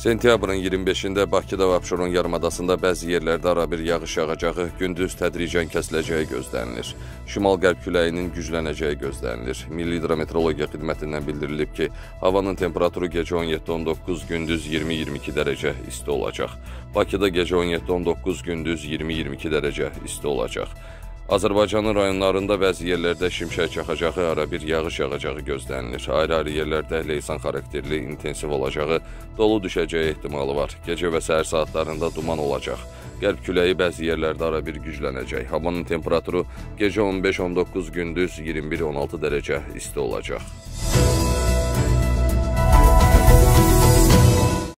Sentyabrın 25-də Bakıda və Abşeron yarımadasında bəzi yerlərdə arabir yağış yağacağı, gündüz tədricən kəsiləcəyi gözlənilir. Şimal-qərb küləyinin güclənəcəyi gözlənilir. Milli Hidrometeorologiya Xidmətindən bildirilib ki, havanın temperaturu gecə 17-19, gündüz 20-22 dərəcə isti olacaq. Bakıda gecə 17-19, gündüz 20-22 dərəcə isti olacaq. Azərbaycanın rayonlarında bəzi yerlərdə şimşək çaxacağı, arabir yağış yağacağı gözlənilir. Ayrı-ayrı yerlərdə leysan xarakterli intensiv olacağı, dolu düşəcəyi ehtimalı var. Gecə və səhər saatlarında duman olacaq. Qərb küləyi bəzi yerlərdə arabir güclənəcək. Havanın temperaturu gecə 15-19, gündüz 21-16 dərəcə isti olacaq.